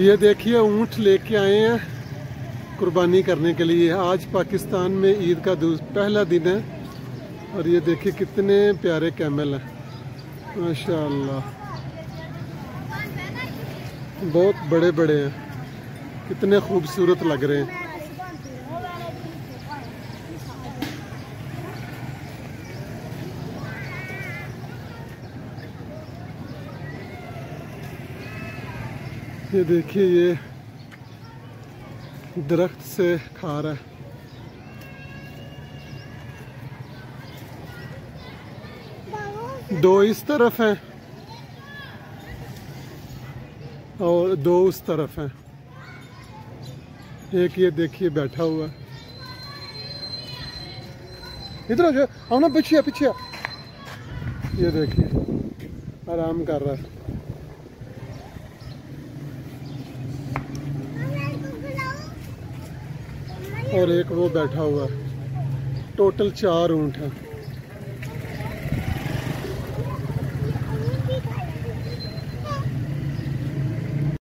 ये देखिए, ऊँट लेके आए हैं कुर्बानी करने के लिए। आज पाकिस्तान में ईद का पहला दिन है। और ये देखिए, कितने प्यारे कैमल हैं। माशा बहुत बड़े बड़े हैं। कितने खूबसूरत लग रहे हैं। ये देखिए, ये दरख्त से खा रहा है। दो इस तरफ़ हैं और दो उस तरफ़ हैं। एक ये देखिए, बैठा हुआ इधर आ आओ ना, पीछे पीछे ये देखिए, आराम कर रहा है। और एक वो बैठा हुआ है। टोटल चार ऊँट हैं।